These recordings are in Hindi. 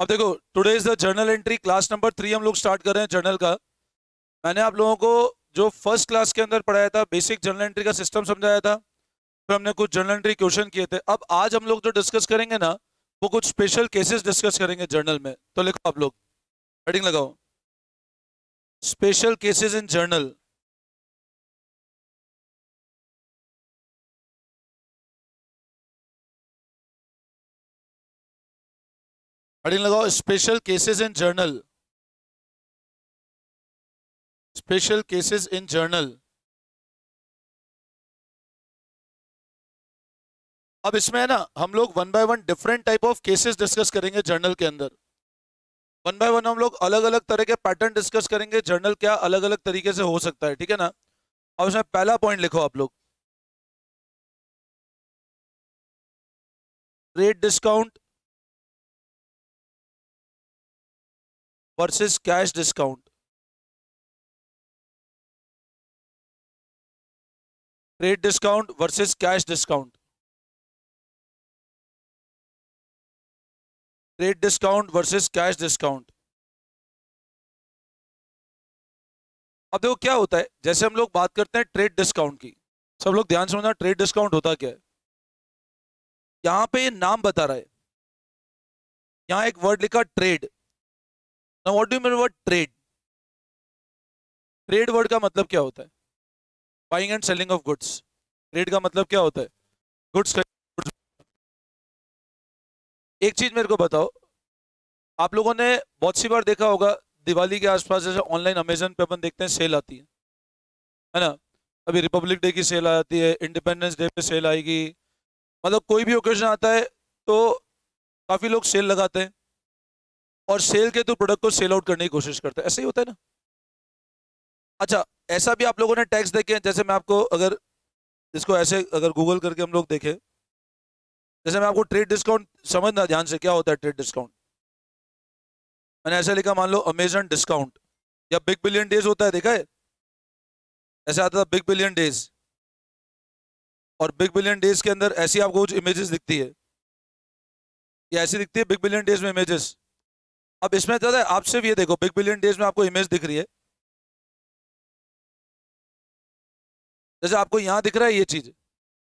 अब देखो today is the journal entry class number three हम लोग स्टार्ट कर रहे हैं जर्नल का। मैंने आप लोगों को जो फ़र्स्ट क्लास के अंदर पढ़ाया था बेसिक जर्नल एंट्री का सिस्टम समझाया था, फिर हमने कुछ जर्नल एंट्री क्वेश्चन किए थे। अब आज हम लोग जो डिस्कस करेंगे ना, वो कुछ स्पेशल केसेस डिस्कस करेंगे जर्नल में। तो लिखो आप लोग। हेडिंग लगाओ। Special cases in journal heading लगाओ special cases in journal special cases in journal अब इसमें है ना, हम लोग one by one different type of cases discuss करेंगे जर्नल के अंदर। वन बाय वन हम लोग अलग अलग तरह के पैटर्न डिस्कस करेंगे जर्नल क्या अलग अलग तरीके से हो सकता है, ठीक है ना? अब इसमें पहला पॉइंट लिखो आप लोग। Rate discount versus cash discount trade discount versus cash discount trade discount versus cash discount अब देखो क्या होता है? जैसे हम लोग बात करते हैं ट्रेड डिस्काउंट की सब लोग ध्यान समझना ट्रेड डिस्काउंट होता क्या है? यहाँ पे ये नाम बता रहा है। यहाँ एक वर्ड लिखा trade What do you mean by trade? Trade word का मतलब क्या होता है? Buying and selling of goods trade का मतलब क्या होता है? गुड्स एक चीज़ मेरे को बताओ। आप लोगों ने बहुत सी बार देखा होगा, दिवाली के आसपास जैसे ऑनलाइन अमेजन पे अपन देखते हैं सेल आती है। है ना? अभी रिपब्लिक डे की सेल आती है इंडिपेंडेंस डे पे सेल आएगी। मतलब कोई भी ओकेजन आता है तो काफ़ी लोग सेल लगाते हैं। और सेल के तो प्रोडक्ट को सेल आउट करने की कोशिश करते हैं। ऐसे ही होता है ना? अच्छा ऐसा भी आप लोगों ने टैक्स देखे हैं, जैसे मैं आपको अगर इसको ऐसे अगर गूगल करके हम लोग देखें, जैसे मैं आपको ट्रेड डिस्काउंट समझना, ध्यान से क्या होता है ट्रेड डिस्काउंट मैंने ऐसा लिखा, मान लो अमेजन डिस्काउंट या बिग बिलियन डेज़ होता है, देखा है? ऐसे आता था बिग बिलियन डेज़ और बिग बिलियन डेज़ के अंदर ऐसी आपको कुछ इमेजेस दिखती है। या ऐसी दिखती है बिग बिलियन डेज़ में इमेजेस अब इसमें ज़्यादा आप सिर्फ़ ये देखो बिग बिलियन डेज़ में आपको इमेज दिख रही है। जैसे आपको यहाँ दिख रहा है ये चीज़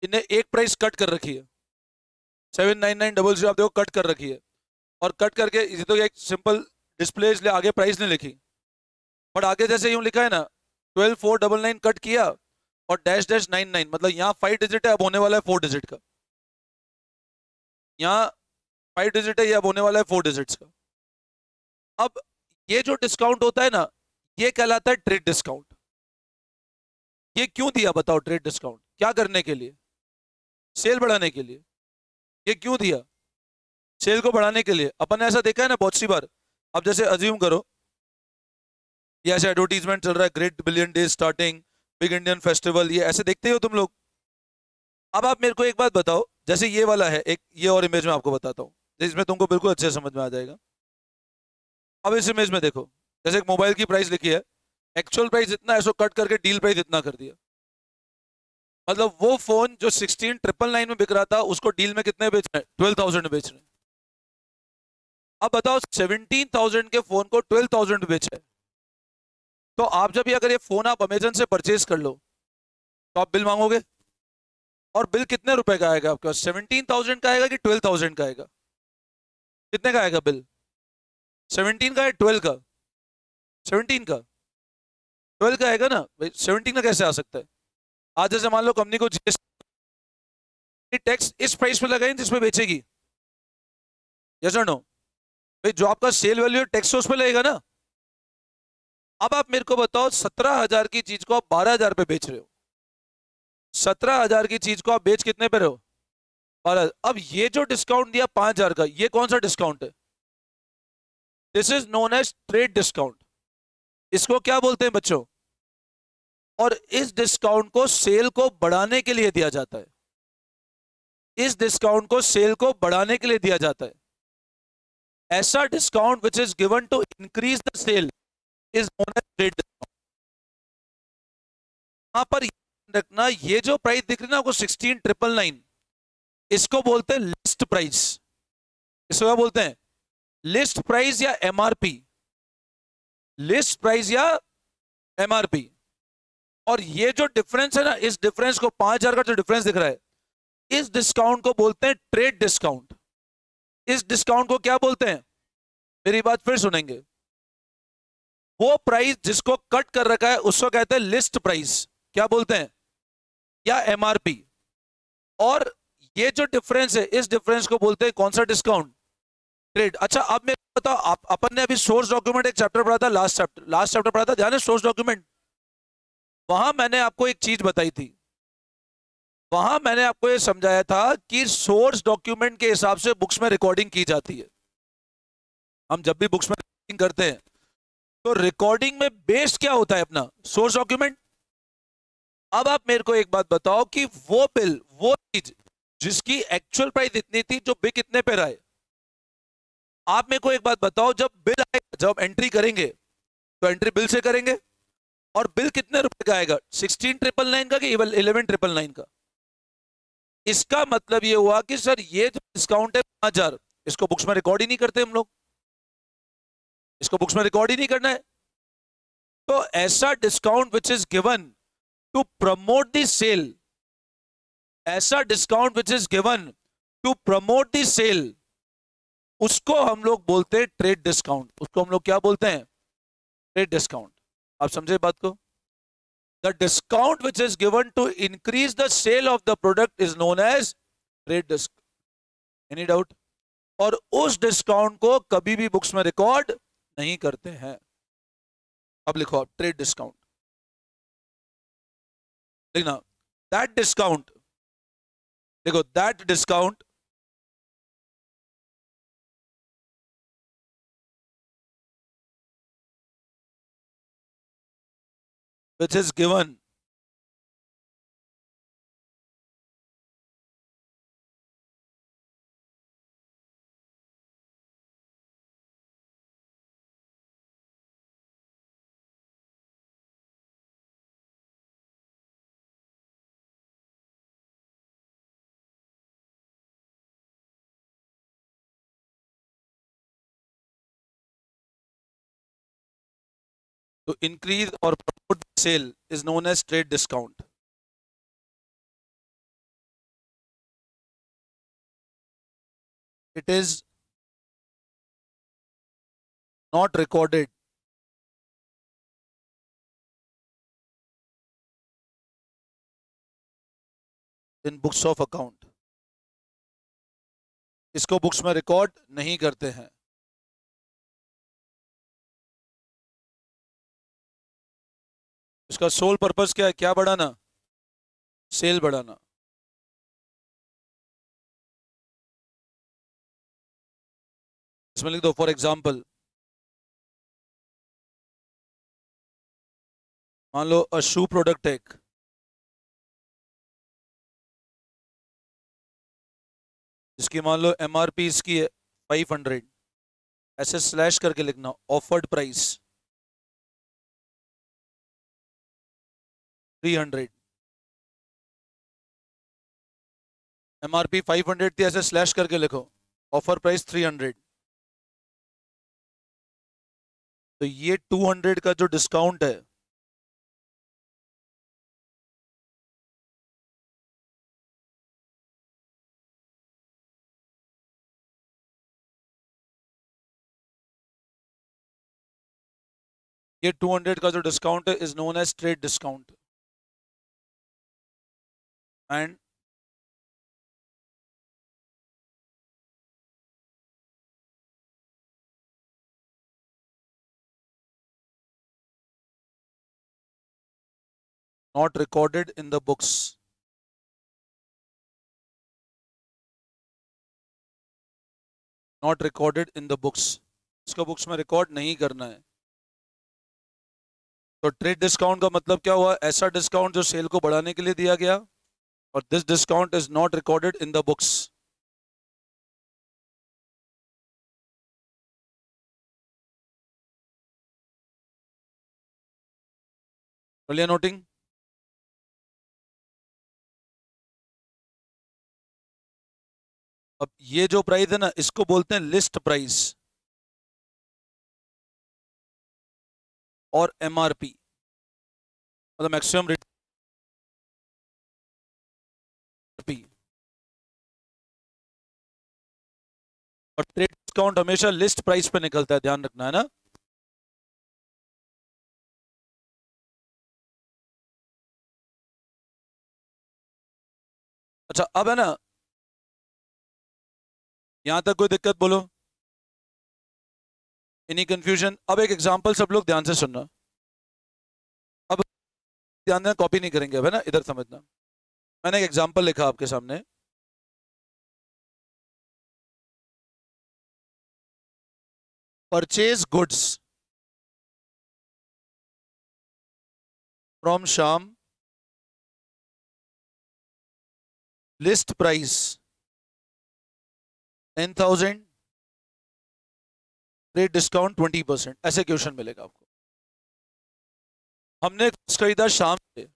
इन्हें एक प्राइस कट कर रखी है। Seven nine nine double zero आप देखो कट कर रखी है। और कट करके इसे तो एक सिंपल डिस्प्ले इसलिए आगे प्राइस नहीं लिखी। बट आगे जैसे यूँ लिखा है ना twelve four double nine cut किया और डैश डैश नाइन नाइन मतलब यहाँ फाइव डिजिट है, अब होने वाला है फोर डिजिट का। यहाँ फाइव डिजिट है, ये अब होने वाला है फोर डिजिट्स का। अब ये जो डिस्काउंट होता है ना, ये कहलाता है ट्रेड डिस्काउंट ये क्यों दिया बताओ ट्रेड डिस्काउंट क्या करने के लिए? सेल बढ़ाने के लिए. ये क्यों दिया? सेल को बढ़ाने के लिए. अपन ने ऐसा देखा है ना बहुत सी बार. अब जैसे अज्यूम करो, ये ऐसे एडवर्टीजमेंट चल रहा है great billion day starting big Indian festival ये ऐसे देखते हो तुम लोग? अब आप मेरे को एक बात बताओ, जैसे ये वाला है, एक, ये और इमेज में आपको बताता हूँ, जिसमें तुमको बिल्कुल अच्छे समझ में आ जाएगा। अब इस इमेज में देखो, जैसे एक मोबाइल की प्राइस लिखी है एक्चुअल प्राइस इतना है सो कट करके डील प्राइस इतना कर दिया। मतलब वो फ़ोन जो सिक्सटीन ट्रिपल नाइन में बिक रहा था, उसको डील में कितने बेच रहे हैं? ट्वेल्व थाउज़ेंड में बेच रहे हैं। अब बताओ सेवनटीन थाउज़ेंड के फ़ोन को ट्वेल्व थाउज़ेंड बेच। रहे तो आप जब ये अगर ये फ़ोन आप अमेजन से परचेज कर लो तो आप बिल मांगोगे? और बिल कितने रुपए का आएगा आपके पास? सेवनटीन थाउज़ेंड का आएगा कि ट्वेल्व थाउज़ेंड का आएगा? कितने का आएगा बिल सेवनटीन का है ट्वेल्व का। सेवनटीन का। ट्वेल्व का आएगा ना? भाई सेवनटीन का कैसे आ सकता है? आज जैसे मान लो कंपनी को जीएसटी टैक्स इस प्राइस पे लगाएँगे जिसमें बेचेगी। यस नो भाई, जो आपका सेल वैल्यू टैक्स उस पर लगेगा ना? अब आप मेरे को बताओ, सत्रह हज़ार की चीज़ को आप बारह हज़ार पे बेच रहे हो। सत्रह हज़ार की चीज़ को आप बेच कितने पे रहे हो? बारह अब ये जो डिस्काउंट दिया पाँच हज़ार का, ये कौन सा डिस्काउंट है? This is known as trade discount इसको क्या बोलते हैं बच्चों? और इस डिस्काउंट को सेल को बढ़ाने के लिए दिया जाता है। इस डिस्काउंट को सेल को बढ़ाने के लिए दिया जाता है। ऐसा discount which is given to increase the sale is known as trade discount यहाँ पर रखना, ये जो प्राइस दिख रही ना आपको सिक्सटीन ट्रिपल नाइन इसको बोलते हैं लिस्ट प्राइस इसको क्या बोलते हैं? लिस्ट प्राइस या एमआरपी लिस्ट प्राइस या एमआरपी और ये जो डिफरेंस है ना, इस डिफरेंस को पाँच हज़ार का जो डिफरेंस दिख रहा है, इस डिस्काउंट को बोलते हैं ट्रेड डिस्काउंट इस डिस्काउंट को क्या बोलते हैं? मेरी बात फिर सुनेंगे। वो प्राइस जिसको कट कर रखा है, उसको कहते हैं लिस्ट प्राइस क्या बोलते हैं? या एमआरपी और ये जो डिफरेंस है, इस डिफरेंस को बोलते हैं कौन सा डिस्काउंट ट्रेड अच्छा अब मैं बताओ, आप, अपन ने अभी सोर्स डॉक्यूमेंट एक चैप्टर पढ़ा था लास्ट चैप्टर लास्ट चैप्टर पढ़ा था, ध्यान है सोर्स डॉक्यूमेंट वहाँ मैंने आपको एक चीज़ बताई थी। वहाँ मैंने आपको ये समझाया था कि सोर्स डॉक्यूमेंट के हिसाब से बुक्स में रिकॉर्डिंग की जाती है। हम जब भी बुक्स में रिकॉर्डिंग करते हैं तो रिकॉर्डिंग में बेस्ड क्या होता है अपना? सोर्स डॉक्यूमेंट अब आप मेरे को एक बात बताओ कि वो बिल वो चीज़ जिसकी एक्चुअल प्राइस इतनी थी, जो बिक इतने पे रहे आप मेरे को एक बात बताओ, जब बिल आएगा जब एंट्री करेंगे तो एंट्री बिल से करेंगे? और बिल कितने रुपए का आएगा? सिक्सटीन ट्रिपल नाइन का कि इलेवन ट्रिपल नाइन का? इसका मतलब ये हुआ कि सर, ये जो डिस्काउंट है, पाँच हज़ार, इसको बुक्स में रिकॉर्ड ही नहीं करते हम लोग। इसको बुक्स में रिकॉर्ड ही नहीं करना है। तो ऐसा discount which is given to promote the sale ऐसा discount which is given to promote the sale उसको हम लोग बोलते हैं ट्रेड डिस्काउंट उसको हम लोग क्या बोलते हैं? ट्रेड डिस्काउंट आप समझे बात को? The discount which is given to increase the sale of the product is known as trade discount any doubt और उस डिस्काउंट को कभी भी बुक्स में रिकॉर्ड नहीं करते हैं। अब लिखो आप ट्रेड डिस्काउंट लिखना दैट डिस्काउंट देखो that discount which is given to increase or promote the sale is known as trade discount. It is not recorded in books of account. इसको बुक्स में रिकॉर्ड नहीं करते हैं इसका सोल पर्पस क्या है? क्या बढ़ाना? सेल बढ़ाना। इसमें लिख दो फॉर एग्ज़ाम्पल मान लो अ शू प्रोडक्ट एक इसकी मान लो एमआरपी इसकी है फाइव हंड्रेड ऐसे स्लैश करके लिखना offered price three hundred M R P five hundred थी, ऐसे स्लैश करके लिखो। ऑफ़र प्राइस थ्री हंड्रेड तो ये टू हंड्रेड का जो डिस्काउंट है, ये 200 का जो डिस्काउंट है is known as trade discount and not recorded in the books. Not recorded in the books. इसको बुक्स में रिकॉर्ड नहीं करना है तो ट्रेड डिस्काउंट का मतलब क्या हुआ ऐसा डिस्काउंट जो सेल को बढ़ाने के लिए दिया गया और this discount is not recorded in the books clear nothing अब ये जो प्राइस है ना, इसको बोलते हैं लिस्ट प्राइस और एमआरपी मतलब मैक्सिमम रेट और ट्रेड डिस्काउंट हमेशा लिस्ट प्राइस पे निकलता है, ध्यान रखना, है ना? अच्छा अब है ना? यहाँ तक कोई दिक्कत बोलो? एनी कंफ्यूजन अब एक एग्जांपल सब लोग ध्यान से सुनना। अब ध्यान देना कॉपी नहीं करेंगे अब, है ना? इधर समझना। मैंने एक एग्जांपल लिखा आपके सामने। Purchase goods from Sham list price ten thousand rate discount twenty percent ऐसे क्वेश्चन मिलेगा आपको। हमने खरीदा शाम से,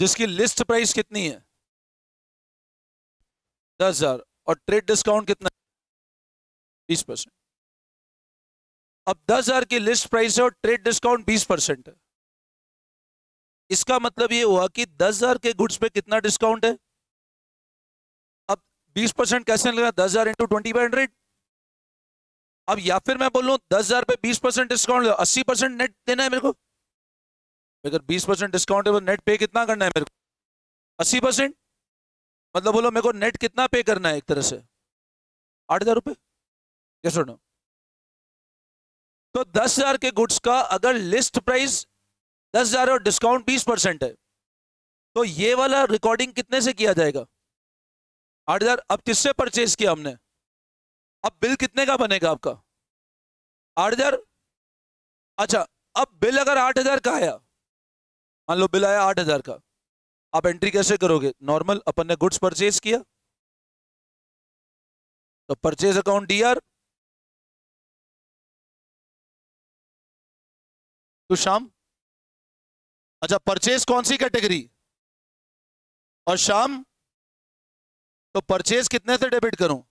जिसकी लिस्ट प्राइस कितनी है? दस हज़ार। और ट्रेड डिस्काउंट कितना बीस परसेंट अब दस हज़ार की लिस्ट प्राइस है और ट्रेड डिस्काउंट बीस परसेंट है। इसका मतलब ये हुआ कि दस हज़ार के गुड्स पे कितना डिस्काउंट है? अब बीस परसेंट कैसे लगा? दस हज़ार इंटू ट्वेंटी बाई हंड्रेड अब या फिर मैं बोल, दस हज़ार पे बीस परसेंट डिस्काउंट अस्सी परसेंट नेट देना है मेरे को। अगर बीस परसेंट डिस्काउंट है तो नेट पे कितना करना है मेरे को? अस्सी परसेंट? मतलब बोलो मेरे को नेट कितना पे करना है एक तरह से? आठ हज़ार रुपये कैसे सुनो तो दस हज़ार के गुड्स का अगर लिस्ट प्राइस दस हज़ार और डिस्काउंट बीस परसेंट है तो ये वाला रिकॉर्डिंग कितने से किया जाएगा? आठ हज़ार, अब किससे परचेज किया हमने? अब बिल कितने का बनेगा आपका? आठ हज़ार? अच्छा अब बिल अगर आठ हज़ार का आया, मान लो बिल आया आठ हज़ार का, आप एंट्री कैसे करोगे? नॉर्मल अपन ने गुड्स परचेज किया। तो परचेज अकाउंट डी आर तो शाम? अच्छा परचेज कौन सी कैटेगरी और शाम? तो परचेज कितने से डेबिट करूँ?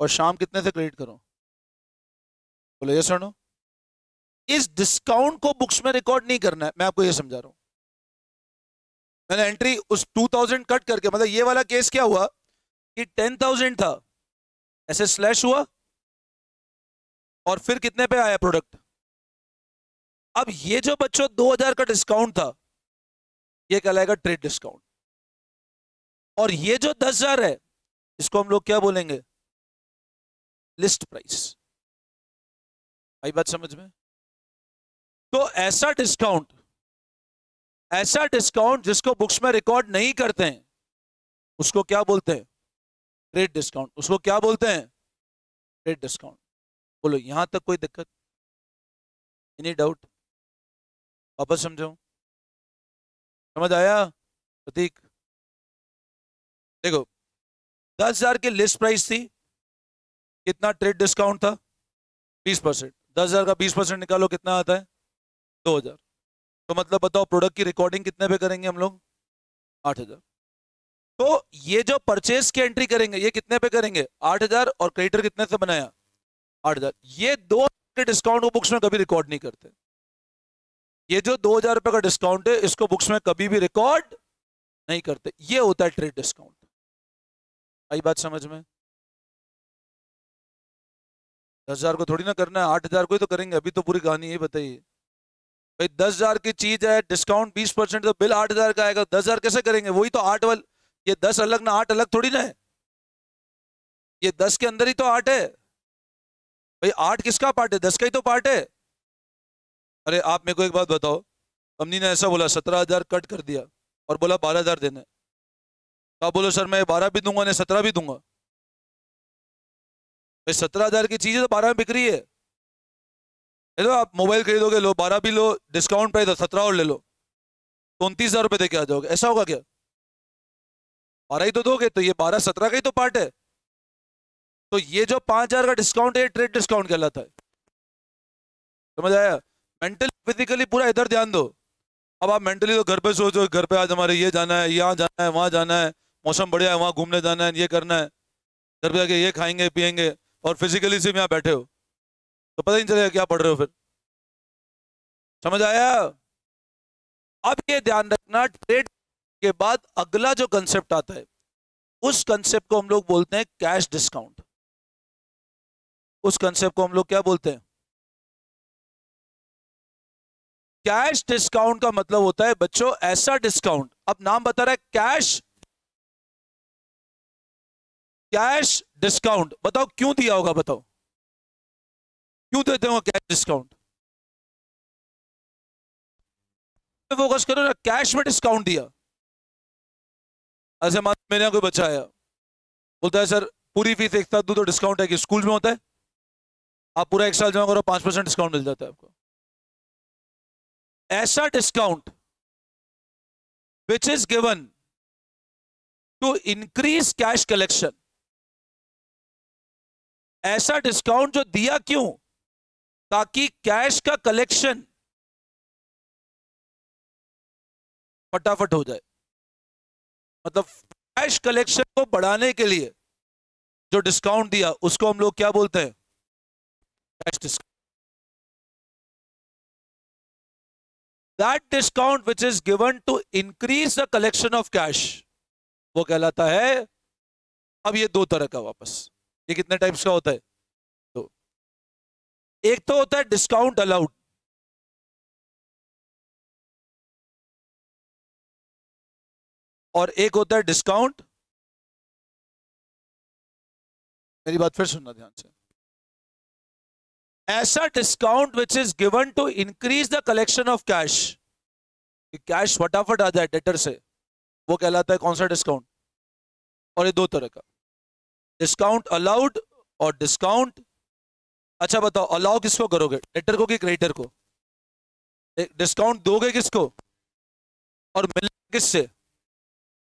और शाम कितने से क्रेडिट करूँ? बोलो ये सुनो इस डिस्काउंट को बुक्स में रिकॉर्ड नहीं करना है। मैं आपको ये समझा रहा हूँ। मैंने एंट्री उस 2000 कट करके मतलब ये वाला केस क्या हुआ? कि 10000 था। ऐसे स्लैश हुआ। और फिर कितने पे आया प्रोडक्ट अब ये जो बच्चों 2000 का डिस्काउंट था, ये कहलाएगा ट्रेड डिस्काउंट और ये जो दस हज़ार है, इसको हम लोग क्या बोलेंगे? लिस्ट प्राइस आई बात समझ में? तो ऐसा डिस्काउंट ऐसा डिस्काउंट जिसको बुक्स में रिकॉर्ड नहीं करते हैं, उसको क्या बोलते हैं? ट्रेड डिस्काउंट उसको क्या बोलते हैं? ट्रेड डिस्काउंट बोलो, यहाँ तक कोई दिक्कत? एनी डाउट वापस समझाऊं समझ आया प्रतीक देखो दस हज़ार की लिस्ट प्राइस थी कितना ट्रेड डिस्काउंट था बीस परसेंट दस हज़ार का बीस परसेंट निकालो कितना आता है दो हज़ार तो मतलब बताओ प्रोडक्ट की रिकॉर्डिंग कितने पे करेंगे हम लोग आठ हज़ार तो ये जो परचेज की एंट्री करेंगे ये कितने पे करेंगे आठ हज़ार और क्रेडिटर कितने से बनाया आठ हज़ार ये दो डिस्काउंट को बुक्स में कभी रिकॉर्ड नहीं करते ये जो दो हज़ार रुपए का डिस्काउंट है, इसको बुक्स में कभी भी रिकॉर्ड नहीं करते। ये होता है ट्रेड डिस्काउंट आई बात समझ में? दस हज़ार को थोड़ी ना करना है, आठ हज़ार को ही तो करेंगे, अभी तो पूरी कहानी ये बताइए। भाई, दस हज़ार की चीज़ है डिस्काउंट बीस परसेंट तो बिल आठ हज़ार का आएगा, दस हज़ार कैसे करेंगे? वही तो आठ वाल, ये दस अलग ना आठ अलग थोड़ी ना है। ये दस के अंदर ही तो आठ है। भाई, आठ किसका पार्ट है? दस का ही तो पार्ट है। अरे आप मेरे को एक बात बताओ। कंपनी ने ऐसा बोला, सत्रह हज़ार कट कर दिया और बोला बारह हज़ार देना। तो आप बोलो, सर, मैं बारह भी दूँगा, नहीं, सत्रह भी दूँगा। भाई, सत्रह हज़ार की चीज़ है तो बारह में बिक रही है। तो आप मोबाइल खरीदोगे, लो, बारह भी लो डिस्काउंट पे प्राइस सत्रह और ले लो। तो उनतीस हज़ार रुपये दे के आ जाओगे। ऐसा होगा क्या? बारह ही तो दोगे तो ये बारह, सत्रह का ही तो पार्ट है। तो ये जो पाँच हज़ार का डिस्काउंट है ट्रेड डिस्काउंट कहलाता है। समझ आया? मेंटली फिजिकली पूरा इधर ध्यान दो। अब आप मेंटली तो घर पे सोचो घर पे आज हमारे ये जाना है, यहाँ जाना है, वहाँ जाना है, मौसम बढ़िया है, वहाँ घूमने जाना है, ये करना है। घर पे जाके ये खाएँगे पियेंगे और फिजिकली सिर्फ़ यहाँ बैठे हो। तो पता ही नहीं चलेगा क्या पढ़ रहे हो फिर। समझ आया? अब ये ध्यान रखना ट्रेड के बाद अगला जो कंसेप्ट आता है, उस कंसेप्ट को हम लोग बोलते हैं कैश डिस्काउंट उस कंसेप्ट को हम लोग क्या बोलते हैं? कैश डिस्काउंट का मतलब होता है, बच्चों, ऐसा डिस्काउंट। अब नाम बता रहा है, कैश कैश डिस्काउंट। बताओ, क्यों दिया होगा, बताओ। क्यों देते हो कैश डिस्काउंट? फोकस करो ना, कैश में डिस्काउंट दिया। ऐसे मान यहाँ कोई बच्चा आया। बोलता है, सर, पूरी फ़ीस एक साथ दू तो डिस्काउंट है कि स्कूल में होता है। आप पूरा एक साल जमा करो, पाँच परसेंट डिस्काउंट मिल जाता है आपको। ऐसा discount which is given to increase cash collection ऐसा डिस्काउंट जो दिया क्यों? ताकि कैश का कलेक्शन फटाफट हो जाए। मतलब कैश कलेक्शन को बढ़ाने के लिए जो डिस्काउंट दिया, उसको हम लोग क्या बोलते हैं? Cash discount that discount which is given to increase the collection of cash वो कहलाता है, अब ये दो तरह का वापस। ये कितने टाइप्स का होता है? तो एक तो होता है डिस्काउंट अलाउड और एक होता है डिस्काउंट मेरी बात फिर सुनना ध्यान से। ऐसा discount which is given to increase the collection of cash cash फटाफट आ जाए डेटर से। वो कहलाता है कौन सा डिस्काउंट और ये दो तरह का। डिस्काउंट अलाउड और डिस्काउंट अच्छा बताओ अलाउ किसको करोगे? डेटर को कि क्रेडिटर को? डिस्काउंट दोगे किसको? और मिलेगा किससे?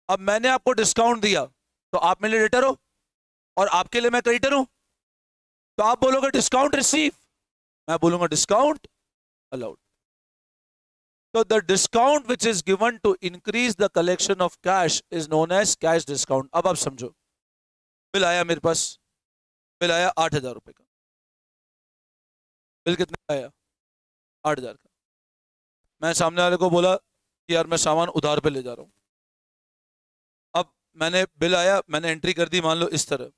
अब मैंने आपको डिस्काउंट दिया तो आप मेरे डेटर हो? और आपके लिए मैं क्रेडिटर हूँ? तो आप बोलोगे डिस्काउंट रिसीव मैं बोलूँगा डिस्काउंट अलाउड तो the discount which is given to increase the collection of cash is known as cash discount अब आप समझो। बिल आया मेरे पास। बिल आया आठ हज़ार रुपए का। बिल कितने आया? आठ हज़ार का। मैं सामने वाले को बोला कि यार मैं सामान उधार पे ले जा रहा हूँ। मैंने बिल आया, मैंने एंट्री कर दी, मान लो इस तरह।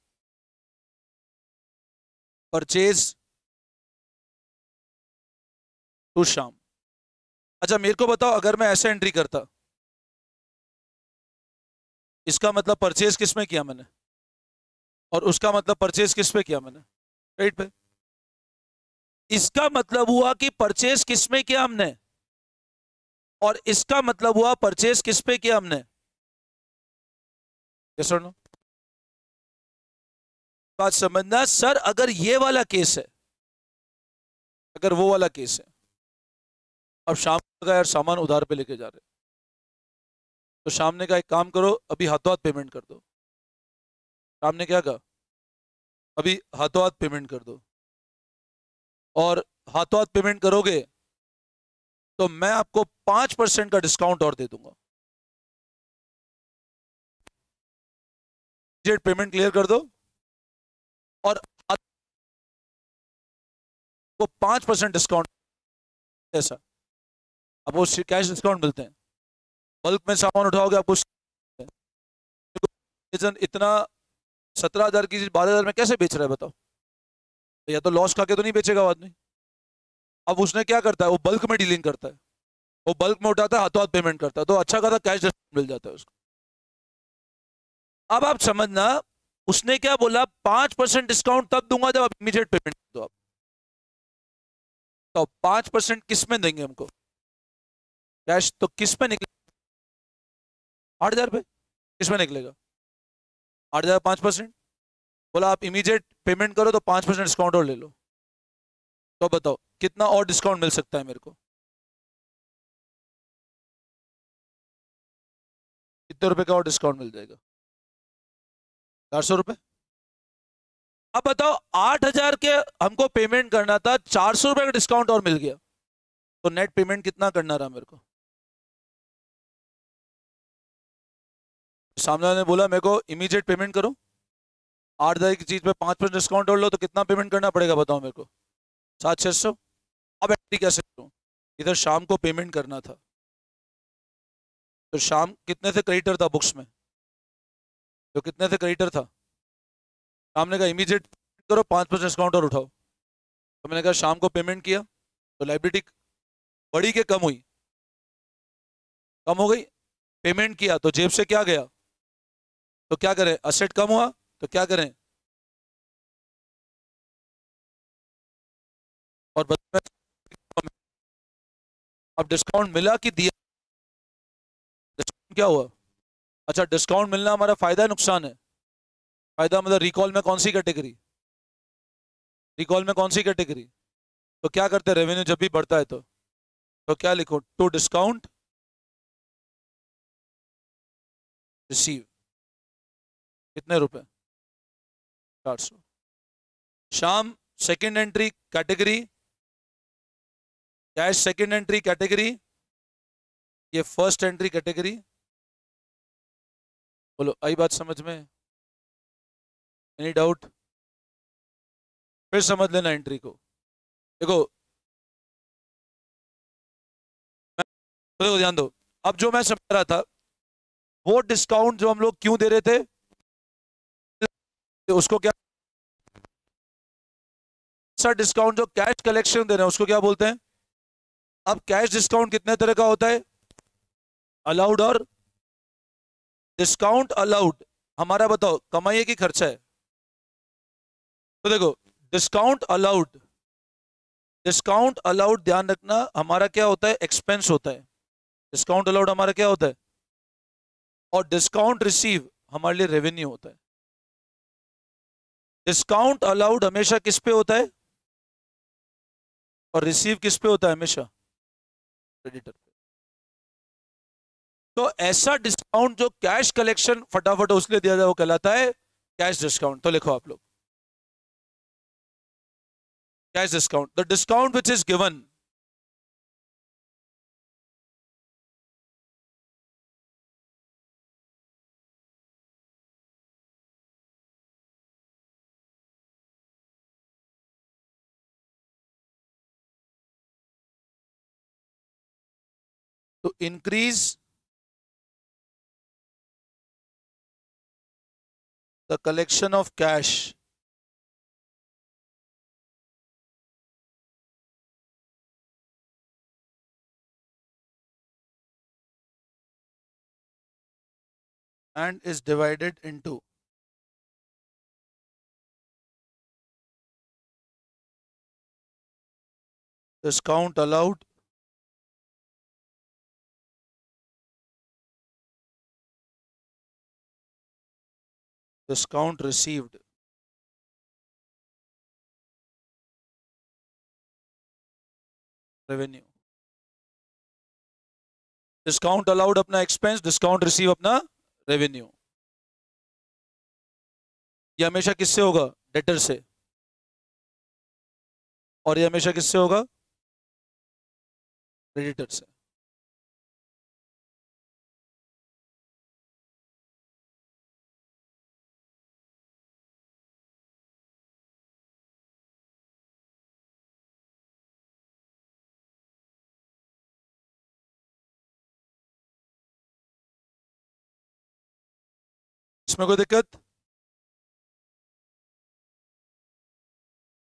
परचेज टू शाम अच्छा मेरे को बताओ, अगर मैं ऐसे एंट्री करता, इसका मतलब परचेज किसमें किया मैंने? और उसका मतलब परचेज किस पे किया मैंने? राइट पे। इसका मतलब हुआ कि परचेज किसमें किया हमने? और इसका मतलब हुआ परचेज किस पे किया हमने? Yes no? बात समझना, सर, अगर ये वाला केस है, अगर वो वाला केस है अब शाम का यार सामान उधार पे लेके जा रहे तो शाम ने कहा एक काम करो, अभी हाथों हाथ पेमेंट कर दो। शाम ने क्या कहा? अभी हाथों हाथ पेमेंट कर दो। और हाथों हाथ पेमेंट करोगे तो मैं आपको पाँच परसेंट का डिस्काउंट और दे दूँगा। इमीडिएट पेमेंट क्लियर कर दो। और को पाँच परसेंट डिस्काउंट ऐसा। अब वो कैश डिस्काउंट मिलते हैं। बल्क में सामान उठाओगे आपको इतना सत्रह हज़ार की चीज़, बारह हज़ार में कैसे बेच रहा है, बताओ? तो या तो लॉस खा के तो नहीं बेचेगा आदमी। अब उसने क्या करता है? वो बल्क में डीलिंग करता है। वो बल्क में उठाता है, हाथों हाथ पेमेंट करता है। तो अच्छा खासा कैश डिस्काउंट मिल जाता है उसको। अब आप समझना, उसने क्या बोला? पाँच परसेंट डिस्काउंट तब दूँगा जब आप इमीडिएट पेमेंट दो आप। तो पाँच परसेंट किसमें देंगे हमको? कैश तो किसमें निकले? आठ हज़ार पे। किसमें निकलेगा? आठ हज़ार पाँच परसेंट। बोला, आप इमीडिएट पेमेंट करो तो पाँच परसेंट डिस्काउंट और ले लो। तो बताओ, कितना और डिस्काउंट मिल सकता है मेरे को? कितने रुपए का और डिस्काउंट मिल जाएगा? चार सौ रुपए। अब बताओ, आठ हज़ार के हमको पेमेंट करना था, चार सौ रुपए का डिस्काउंट और मिल गया। तो नेट पेमेंट कितना करना रहा मेरे को? सामने ने बोला, मेरे को इमीडिएट पेमेंट करो। आठ हज़ार की चीज़ पे पाँच परसेंट डिस्काउंट और लो तो कितना पेमेंट करना पड़ेगा बताओ मेरे को? सात, छह सौ। अब एंट्री कैसे करूँ? इधर शाम को पेमेंट करना था। तो शाम कितने से क्रेडिटर था बुक्स में? तो कितने से क्रेडिटर था? शाम ने कहा इमीडिएट करो, पाँच परसेंट डिस्काउंट और उठाओ। तो मैंने कहा, शाम को पेमेंट किया तो लाइबिलिटी बड़ी के कम हुई। कम हो गई पेमेंट किया तो जेब से क्या गया? तो क्या करें? असेट कम हुआ तो क्या करें? और अब डिस्काउंट मिला कि दिया? डिस्काउंट क्या हुआ? अच्छा डिस्काउंट मिलना हमारा फ़ायदा है नुकसान है? फ़ायदा मतलब रिकॉल में कौन सी कैटेगरी रिकॉल में कौन सी कैटेगरी तो क्या करते हैं? रेवेन्यू जब भी बढ़ता है तो। तो क्या लिखो? टू डिस्काउंट रिसीव कितने रुपए? चार सौ। Sham second entry category cash second entry category ये फ़र्स्ट एंट्री कैटेगरी बोलो, आई बात समझ में? एनी डाउट फिर समझ लेना एंट्री को। देखो देखो, ध्यान दो। अब जो मैं समझ रहा था, वो डिस्काउंट जो हम लोग क्यों दे रहे थे? उसको क्या सर डिस्काउंट जो कैश कलेक्शन दे रहे हैं, उसको क्या बोलते हैं? अब कैश डिस्काउंट कितने तरह का होता है? अलाउड और डिस्काउंट अलाउड हमारा बताओ कमाइए की खर्चा है? तो देखो डिस्काउंट अलाउड डिस्काउंट अलाउड ध्यान रखना, हमारा क्या होता है? एक्सपेंस होता है। डिस्काउंट अलाउड हमारा क्या होता है? और डिस्काउंट रिसीव हमारे लिए रेवेन्यू होता है। डिस्काउंट अलाउड हमेशा किस पे होता है? और रिसीव किस पे होता है हमेशा? क्रेडिटर पे। तो ऐसा डिस्काउंट जो कैश कलेक्शन फटाफट उसने दिया जाए, वो कहलाता है कैश डिस्काउंट तो लिखो आप लोग। Cash discount the discount which is given increase the collection of cash. And is divided into discount allowed discount received. Revenue. Discount allowed अपना एक्सपेंस डिस्काउंट रिसीव अपना रेवेन्यू ये हमेशा किससे होगा? डेटर से. और ये हमेशा किससे होगा? क्रेडिटर से. इसमें कोई दिक्कत?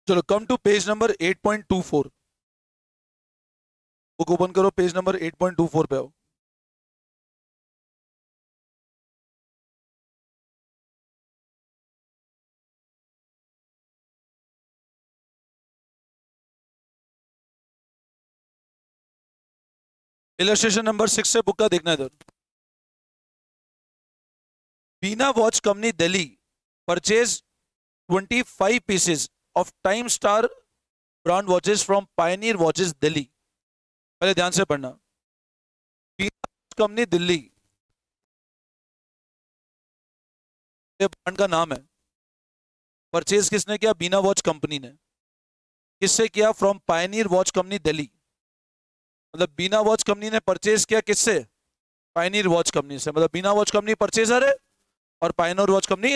चलो come to page number 8.24 book open करो पेज नंबर 8.24 पे आओ। इलस्ट्रेशन नंबर सिक्स से बुक का देखना इधर। Bina Watch Company Delhi purchased 25 pieces of Time Star brand watches from Pioneer Watches Delhi. पहले ध्यान से पढ़ना। बीना कंपनी दिल्ली। ब्रांड का नाम है। परचेज किसने किया? बीना वॉच कंपनी ने। किससे किया? From Pioneer watch company Delhi. मतलब बीना वॉच कंपनी ने परचेज किया किससे? पायनियर वॉच कंपनी से। मतलब बीना वॉच कंपनी परचेजर है? और पाइनोर वॉच कंपनी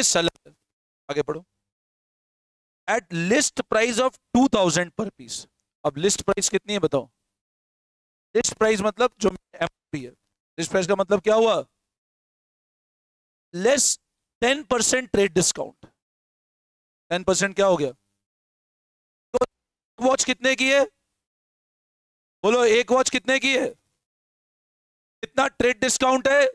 आगे पढ़ो at list price of two thousand per piece अब लिस्ट प्राइस कितनी है बताओ? लिस्ट प्राइस मतलब जो है। लिस्ट प्राइस का मतलब क्या हुआ? Less ten percent trade discount ten percent क्या हो गया? तो वॉच कितने की है? बोलो, एक वॉच कितने की है? कितना ट्रेड डिस्काउंट है?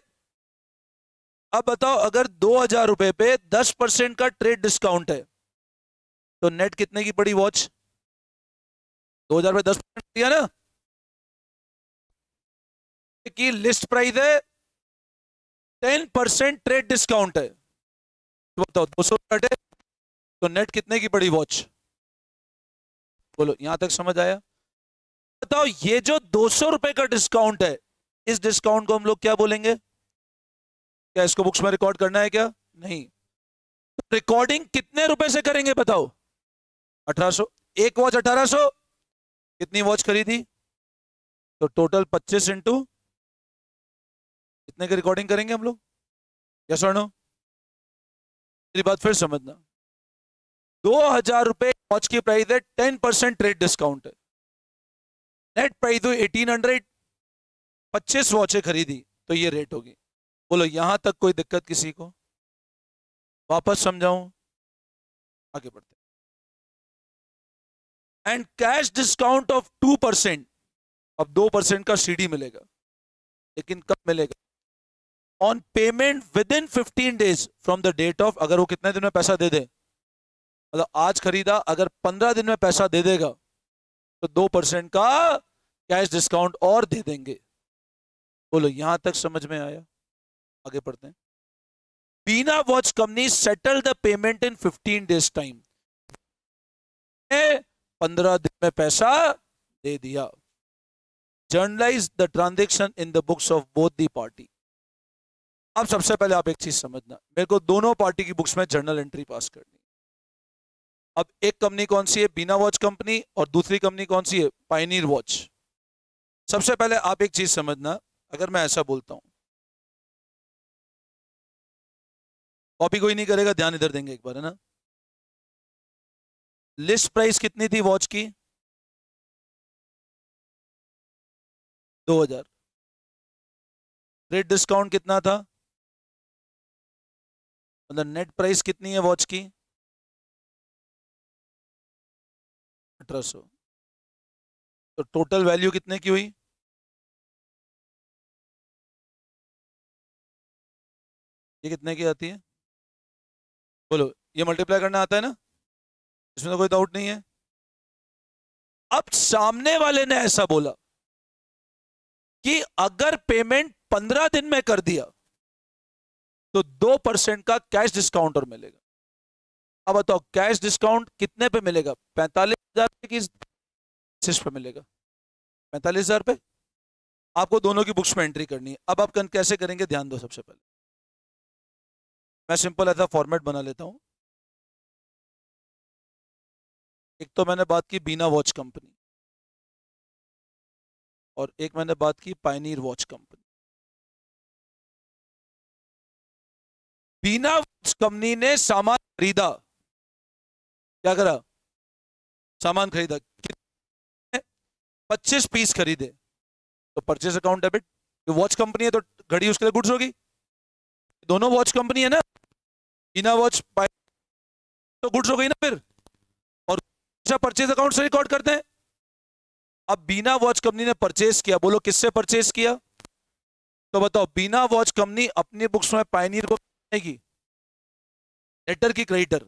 अब बताओ, अगर दो हज़ार रुपए पे दस परसेंट का ट्रेड डिस्काउंट है तो नेट कितने की पड़ी वॉच दो हज़ार पे दस परसेंट दिया ना? की लिस्ट प्राइस है टेन परसेंट ट्रेड डिस्काउंट है। तो बताओ, दो सौ कटे तो नेट कितने की पड़ी वॉच बोलो, यहाँ तक समझ आया? बताओ, ये जो दो सौ रुपए का डिस्काउंट है, इस डिस्काउंट को हम लोग क्या बोलेंगे? क्या इसको बुक्स में रिकॉर्ड करना है क्या? नहीं। तो रिकॉर्डिंग कितने रुपए से करेंगे बताओ? 1800 एक वॉच 1800 कितनी वॉच खरीदी? तो टोटल 25 इंटू कितने की रिकॉर्डिंग करेंगे हम लोग? यस और नो मेरी बात फिर समझना। दो हज़ार रुपए वॉच की प्राइस है टेन परसेंट ट्रेड डिस्काउंट है। नेट प्राइस हुई एटीन हंड्रेड पच्चीस वॉचें खरीदी तो ये रेट होगी। बोलो, यहाँ तक कोई दिक्कत किसी को? वापस समझाऊं? आगे बढ़ते and cash discount of two percent अब दो परसेंट का सीडी मिलेगा, लेकिन कब मिलेगा? On payment within fifteen days from the date of अगर वो कितने दिन में पैसा दे दे? मतलब आज खरीदा, अगर पंद्रह दिन में पैसा दे देगा तो दो परसेंट का कैश डिस्काउंट और दे देंगे। बोलो, यहाँ तक समझ में आया? आगे पढ़ते हैं। Bina watch company settle the payment in 15 days time पंद्रह दिन में पैसा दे दिया। Journalize the transaction in the books of both the party अब सबसे पहले आप एक चीज़ समझना। मेरे को दोनों पार्टी की बुक्स में जर्नल एंट्री पास करनी अब एक कंपनी कौन सी है? बीना वॉच कंपनी और दूसरी कंपनी कौन सी है? पाइनीर वॉच सबसे पहले आप एक चीज़ समझना। अगर मैं ऐसा बोलता हूँ कॉपी कोई नहीं करेगा, ध्यान इधर देंगे एक बार, है ना? लिस्ट प्राइस कितनी थी वॉच की? दो हज़ार। रेट डिस्काउंट कितना था? मतलब नेट प्राइस कितनी है वॉच की? अठारह सौ। तो टोटल वैल्यू कितने की हुई? ये कितने की आती है? बोलो, ये मल्टीप्लाई करना आता है ना? इसमें तो कोई डाउट नहीं है। अब सामने वाले ने ऐसा बोला कि अगर पेमेंट पंद्रह दिन में कर दिया तो दो परसेंट का कैश डिस्काउंट और मिलेगा। अब बताओ कैश डिस्काउंट कितने पे मिलेगा? पैंतालीस हज़ार की पे मिलेगा। पैंतालीस हज़ार पे आपको दोनों की बुक्स में एंट्री करनी है। अब आप कैसे करेंगे? ध्यान दो सबसे पहले। मैं सिंपल ऐसा फॉर्मेट बना लेता हूँ। एक तो मैंने बात की बीना वॉच कंपनी और एक मैंने बात की Pioneer watch company Bina watch company ने सामान खरीदा। क्या करा? सामान खरीदा। पच्चीस पीस खरीदे। तो purchase account debit watch company है तो घड़ी उसके लिए गुड्स होगी। दोनों वॉच कंपनी है ना? बिना वॉच तो गुड्स हो गई ना फिर। और परचेज अकाउंट से रिकॉर्ड करते हैं। अब बीना वॉच कंपनी ने परचेज किया, बोलो किससे परचेज किया? तो बताओ, बीना वॉच कंपनी अपनी बुक्स में पायनियर को बनाएगी लेटर की क्रेडिटर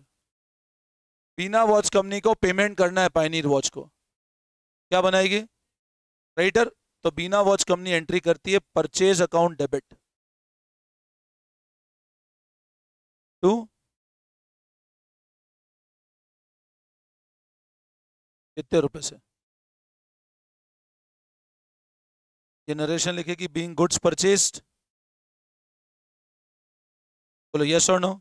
बीना वॉच कंपनी को पेमेंट करना है पायनियर वॉच को। क्या बनाएगी? क्रेडिटर तो बीना वॉच कंपनी एंट्री करती है परचेज अकाउंट डेबिट टू कितने रुपए से? ये नरेशन लिखेगी बीइंग गुड्स परचेस्ड बोलो यस और नो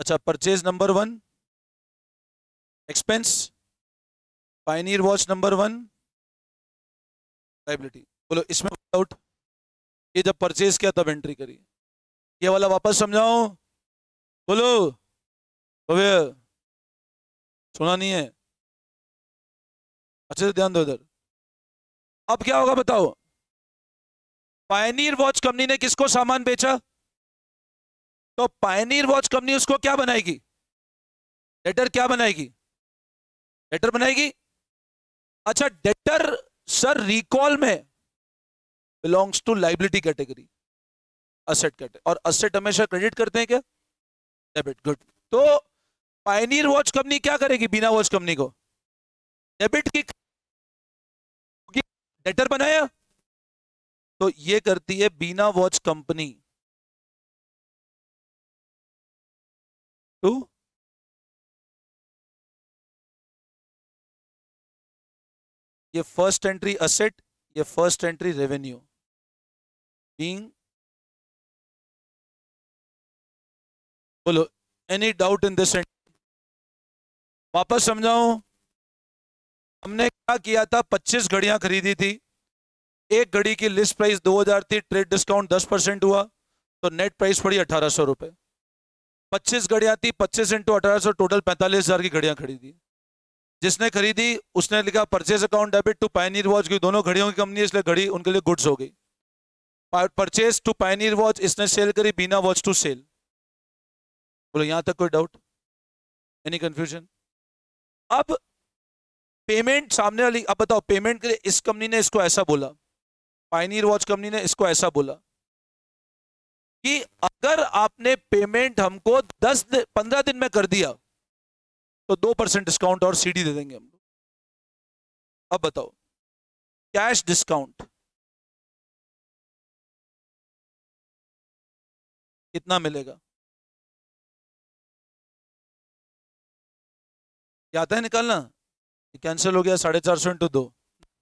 अच्छा purchase number one expense Pioneer watch number one liability बोलो इसमें आउट ये जब परचेज किया तब एंट्री करी। ये वाला वापस समझाओ। बोलो। भव्य सुना नहीं है। अच्छे से ध्यान दो इधर। अब क्या होगा बताओ? पायनीर वॉच कंपनी ने किसको सामान बेचा? तो पायनीर वॉच कंपनी उसको क्या बनाएगी? डेटर क्या बनाएगी? डेटर बनाएगी? अच्छा डेटर सर रिकॉल में belongs to liability category asset category और असेट हमेशा क्रेडिट करते हैं क्या? डेबिट गुड तो पायनीर वॉच कंपनी क्या करेगी बिना वॉच कंपनी को? डेबिट की डेटर बनाया। तो ये करती है बीना वॉच कंपनी टू ये फ़र्स्ट एंट्री असेट ये फ़र्स्ट एंट्री रेवेन्यू बीइंग बोलो एनी डाउट इन दिस वापस समझाऊं? हमने क्या किया था? 25 घड़ियाँ खरीदी थी। एक घड़ी की लिस्ट प्राइस 2000 थी ट्रेड डिस्काउंट 10 परसेंट हुआ तो नेट प्राइस पड़ी अठारह सौ रुपए। पच्चीस घड़ियाँ थी, पच्चीस इंटू अठारह सौ टोटल पैंतालीस हज़ार की घड़ियाँ खरीदी। जिसने खरीदी, उसने लिखा purchase account debit to Pioneer watch की दोनों घड़ियों की कंपनी इसलिए घड़ी उनके लिए गुड्स हो गई। परचेज टू पायनीर वॉच इसने सेल करी बीना वॉच टू सेल बोलो, यहाँ तक कोई डाउट एनी कंफ्यूजन अब पेमेंट सामने वाली, अब बताओ पेमेंट के लिए इस कंपनी ने इसको ऐसा बोला पाइनियर वॉच कंपनी ने इसको ऐसा बोला कि अगर आपने पेमेंट हमको दस पंद्रह दिन में कर दिया तो दो परसेंट डिस्काउंट और सीडी दे देंगे हम लोग। अब बताओ कैश डिस्काउंट कितना मिलेगा? क्या आता है निकालना? कैंसिल हो गया, साढ़े चार सौ इंटू दो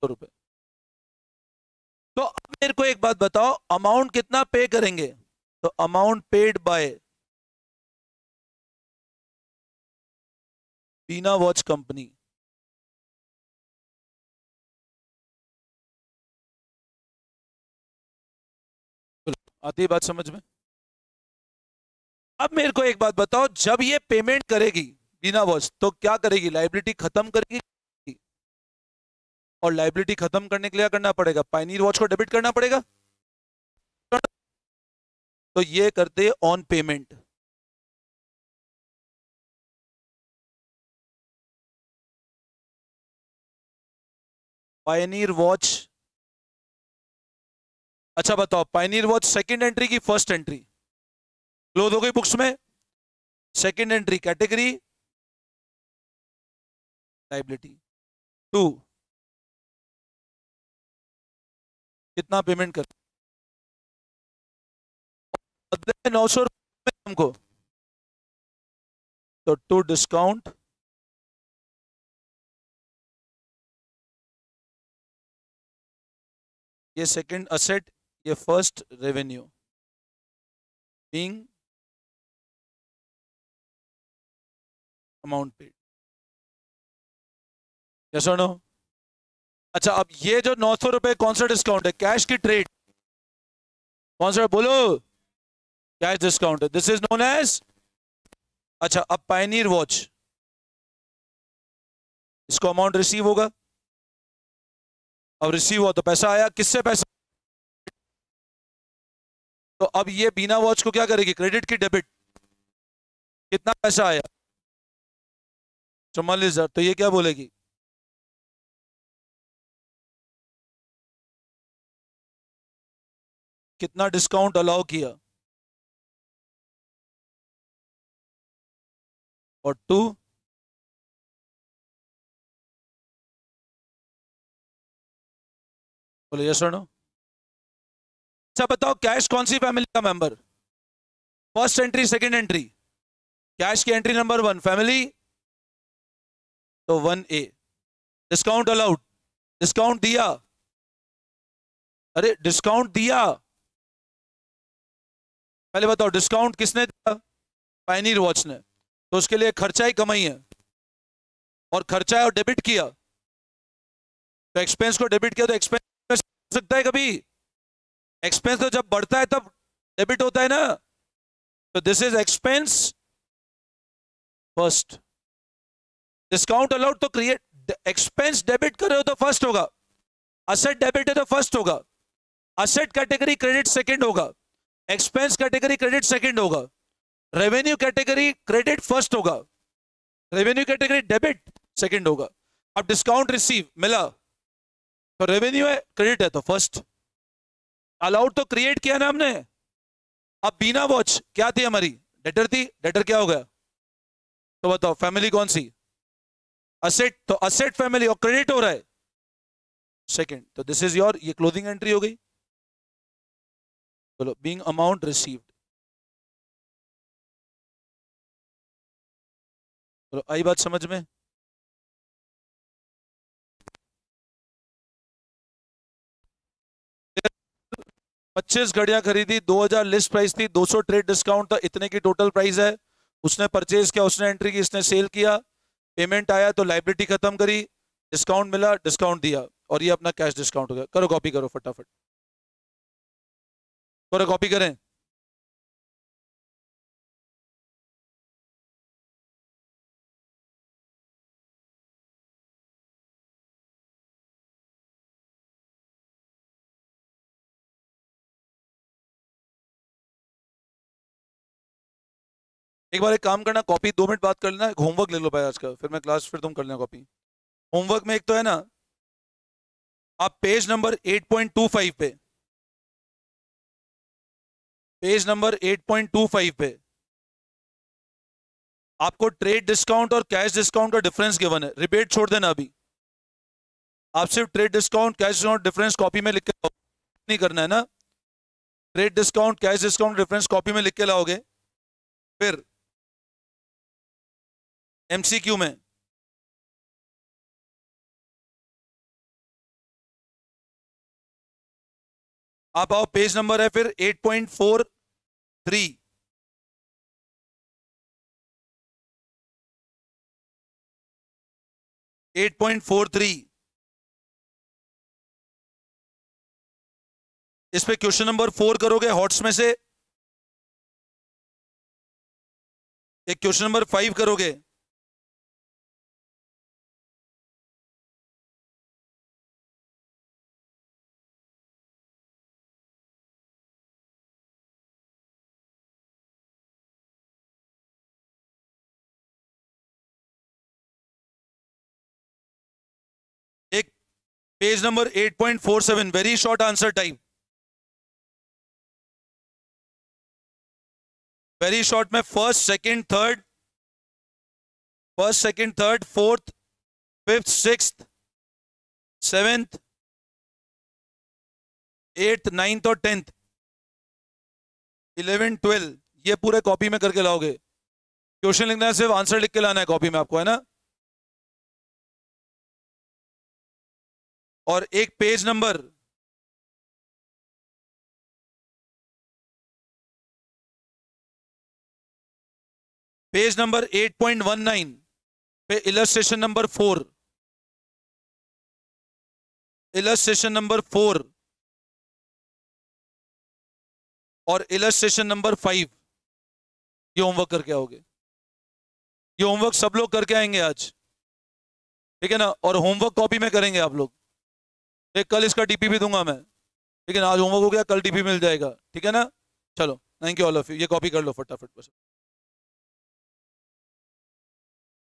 रुपए। तो अब मेरे को एक बात बताओ अमाउंट कितना पे करेंगे? तो amount paid by Bina watch company आती है बात समझ में? अब मेरे को एक बात बताओ, जब ये पेमेंट करेगी बीना वॉच तो क्या करेगी? लाइबिलिटी खत्म करेगी? और लाइबिलिटी खत्म करने के लिए करना पड़ेगा? पाइनियर वॉच को डेबिट करना पड़ेगा? तो ये करते ऑन पेमेंट पायनीर वॉच अच्छा बताओ पायनीर वॉच सेकंड एंट्री की फ़र्स्ट एंट्री क्लोज हो गई बुक्स में? Second entry category liability to कितना पेमेंट कर नौ सौ रुपये हमको। तो टू डिस्काउंट ये सेकंड असेट ये first revenue being amount paid yes और नो अच्छा अब ये जो नौ सौ रुपए कौन सा डिस्काउंट है? कैश की ट्रेड कौन सा? बोलो। कैश डिस्काउंट है। दिस इज़ नोन एज अच्छा अब पाइनियर वॉच इसको अमाउंट रिसीव होगा। अब रिसीव हुआ तो पैसा आया। किससे पैसा? तो अब ये बिना वॉच को क्या करेगी? क्रेडिट की डेबिट कितना पैसा आया? चौवालीस हज़ार। तो ये क्या बोलेगी? कितना डिस्काउंट अलाउ किया? और टू बोले यस नो अच्छा बताओ कैश कौन सी फैमिली का member first entry second entry cash की एंट्री नंबर वन फैमिली तो one A discount allowed discount दिया। अरे डिस्काउंट दिया। पहले बताओ डिस्काउंट किसने दिया? पाइनियर वॉच ने। तो उसके लिए खर्चा ही कमाई है और खर्चा है और डेबिट किया। तो एक्सपेंस को डेबिट किया तो एक्सपेंस हो सकता है कभी। एक्सपेंस तो जब बढ़ता है तब डेबिट होता है ना। तो this is expense first discount allowed तो क्रिएट एक्सपेंस डेबिट कर रहे हो तो फ़र्स्ट होगा। असेट डेबिट है तो फ़र्स्ट होगा। असेट कैटेगरी क्रेडिट सेकंड होगा। एक्सपेंस कैटेगरी क्रेडिट सेकंड होगा। रेवेन्यू कैटेगरी क्रेडिट फ़र्स्ट होगा। रेवेन्यू कैटेगरी डेबिट सेकंड होगा। अब डिस्काउंट रिसीव मिला। तो रेवेन्यू है क्रेडिट है तो फ़र्स्ट अलाउड तो क्रिएट किया ना हमने। अब बीना वॉच क्या थी हमारी? डेटर थी? डेटर क्या हो गया? तो बताओ फैमिली कौन सी? असेट तो असेट फैमिली और क्रेडिट हो रहा है। सेकंड तो दिस इज़ योर ये क्लोजिंग एंट्री हो गई। बोलो बीइंग अमाउंट रिसीव्ड बोलो आई बात समझ में? पच्चीस घड़ियाँ खरीदी 2000 लिस्ट प्राइस थी 200 ट्रेड डिस्काउंट था, इतने की टोटल प्राइस है। उसने परचेज किया, उसने एंट्री की, इसने सेल किया। पेमेंट आया तो लाइबिलिटी खत्म करी डिस्काउंट मिला डिस्काउंट दिया। और ये अपना कैश डिस्काउंट हो गया। करो कॉपी करो फटाफट। करो कॉपी करें। एक बार एक काम करना कॉपी दो मिनट बात कर लेना, एक होमवर्क ले लो भाई आज का, फिर मैं क्लास फिर तुम कर लेना कॉपी होमवर्क में एक तो है ना, आप पेज नंबर 8.25 पे पेज नंबर 8.25 पे। आपको ट्रेड डिस्काउंट और कैश डिस्काउंट का डिफरेंस गिवन है। रिपेट छोड़ देना अभी। आप सिर्फ़ trade discount cash discount difference copy में लिख के नहीं करना है ना? Trade discount cash discount difference copy में लिख के लाओगे। फिर एमसीक्यू में। आप आओ पेज नंबर है फिर 8.43 8.43 इस पे क्वेश्चन नंबर फोर करोगे हॉट्स में से। एक क्वेश्चन नंबर फाइव करोगे। Page number 8.47 very short answer time very short में first second third first second third fourth fifth six seventh eighth ninth और टेंथ इलेवन ट्वेल्व ये पूरे कॉपी में करके लाओगे. क्वेश्चन लिखना है, सिर्फ़ आंसर लिख के लाना है कॉपी में आपको, है ना? और एक पेज नंबर। पेज नंबर 8.19 पे illustration number four illustration number four और इलस्ट्रेशन नंबर फाइव ये होमवर्क करके आओगे। ये होमवर्क सब लोग करके आएँगे आज। ठीक है ना? और होमवर्क कॉपी में करेंगे आप लोग। एक कल इसका टीपी भी दूँगा मैं। लेकिन आज होमवर्क हो गया, कल टीपी मिल जाएगा। ठीक है ना? चलो thank you all of you ये कॉपी कर लो फटाफट, बस।